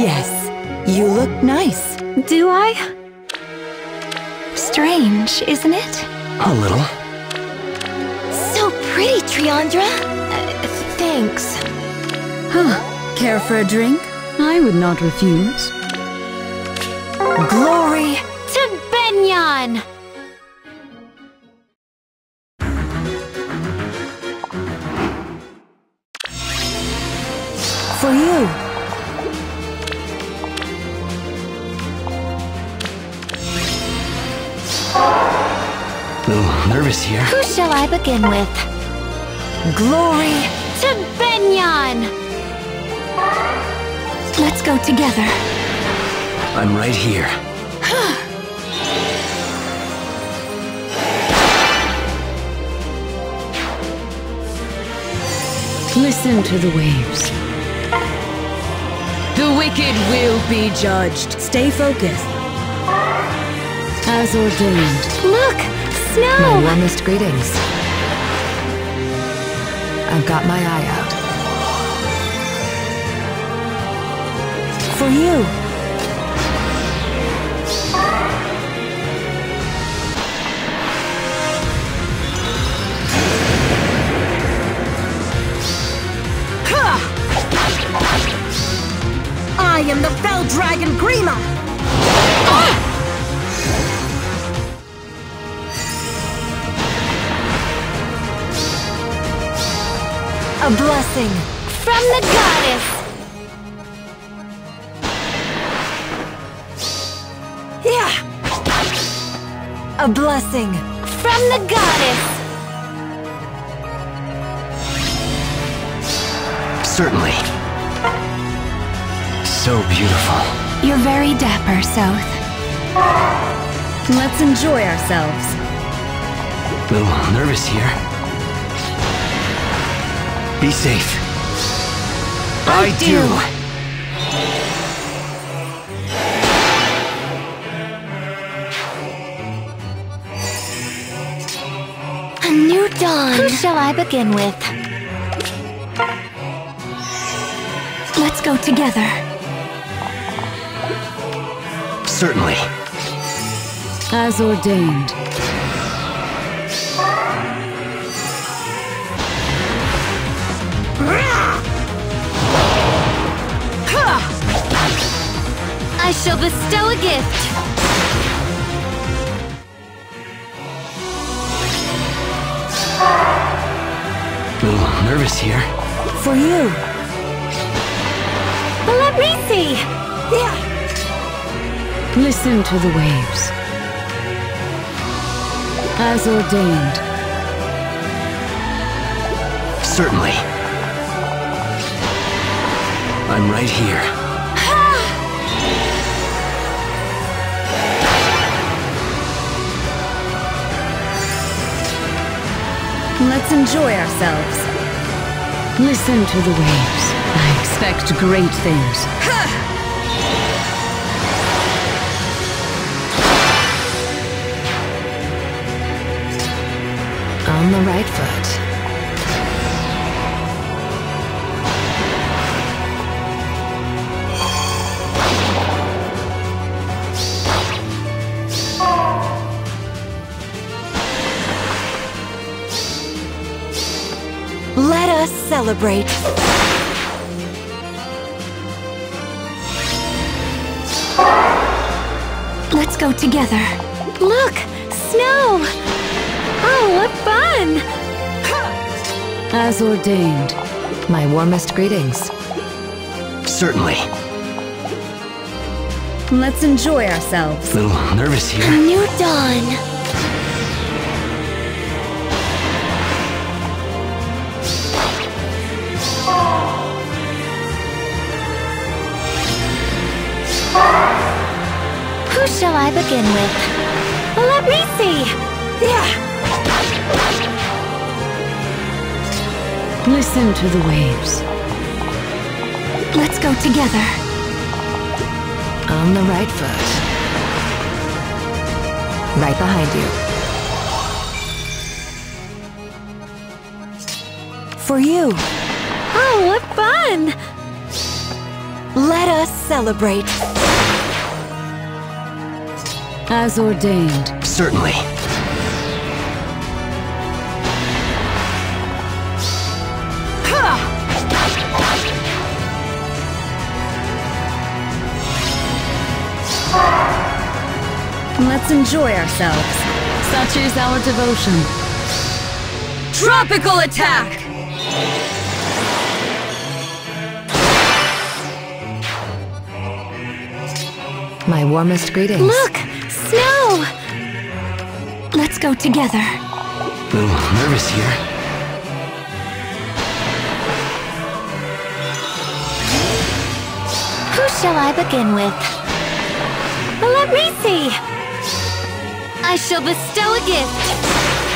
Yes, you look nice. Do I? Strange, isn't it? A little. So pretty, Triandra. Uh, thanks. Huh. Care for a drink? I would not refuse. Glory to Begnion! For you. Little nervous here. Who shall I begin with? Glory. To Begnion! Let's go together. I'm right here. Listen to the waves. The wicked will be judged. Stay focused. As ordained. Look! My warmest greetings. I've got my eye out. For you. I am the Fell Dragon Grima! Ah! A blessing. From the goddess! Yeah. A blessing. From the goddess! Certainly. So beautiful. You're very dapper, Sothe. Let's enjoy ourselves. A Little nervous here. Be safe. I, do. A new dawn. Who shall I begin with? Let's go together. Certainly. As ordained. I shall bestow a gift. Little nervous here. For you. But Let me see. Yeah. Listen to the waves. As ordained. Certainly. I'm right here. Let's enjoy ourselves. Listen to the waves. I expect great things. On the right foot. Us celebrate. Let's go together. Look! Snow! Oh, what fun! As ordained. My warmest greetings. Certainly. Let's enjoy ourselves. A Little nervous here. new dawn. Who shall I begin with? Let me see. Yeah. Listen to the waves. Let's go together. On the right foot. Right behind you. For you. Oh, what fun! Let us celebrate. As ordained. Certainly. Let's enjoy ourselves. Such is our devotion. Tropical attack! My warmest greetings. Look! Snow! Let's go together. A Little nervous here. Who shall I begin with? Let me see! I shall bestow a gift.